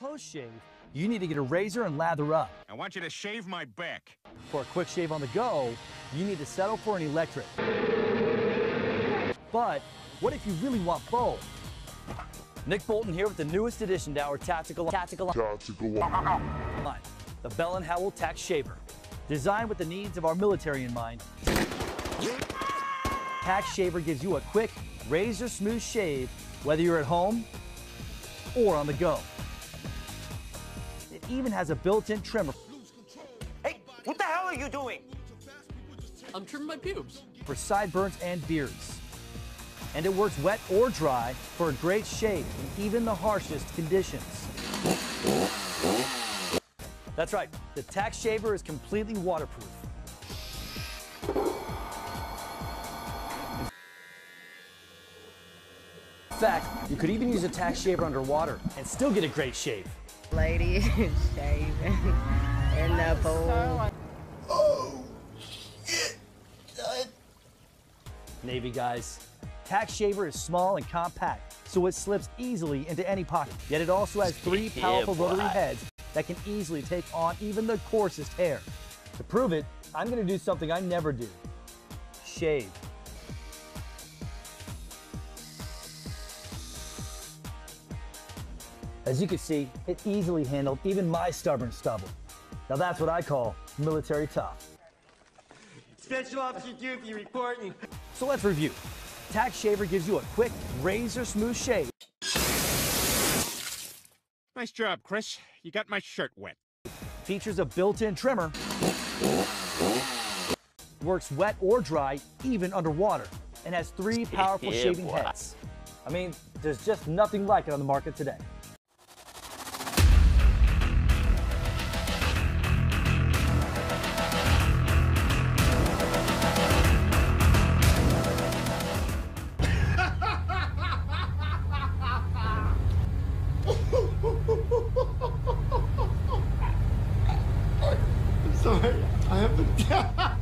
post-shave, you need to get a razor and lather up. I want you to shave my back. For a quick shave on the go, you need to settle for an electric. But what if you really want both? Nick Bolton here with the newest addition to our tactical tactical Tactical. line, the Bell and Howell Tac-Shaver. Designed with the needs of our military in mind, Tac-Shaver gives you a quick, razor smooth shave whether you're at home or on the go. It even has a built-in trimmer Hey, what the hell are you doing? I'm trimming my pubes. for sideburns and beards. And it works wet or dry for a great shave in even the harshest conditions. That's right, the Tac-Shaver is completely waterproof. In fact, you could even use a Tac-Shaver underwater and still get a great shave. Lady is shaving in the pool. Oh, Navy guys. Tac-Shaver is small and compact, so it slips easily into any pocket. Yet it also has three powerful rotary heads that can easily take on even the coarsest hair. To prove it, I'm gonna do something I never do. Shave. As you can see, it easily handled even my stubborn stubble. Now that's what I call military tough. Special Officer Dookie reporting. So let's review. Tac-Shaver gives you a quick, razor smooth shave. Nice job, Chris. You got my shirt wet. Features a built-in trimmer. Works wet or dry, even underwater. And has three powerful shaving heads. I mean, there's just nothing like it on the market today. I have been.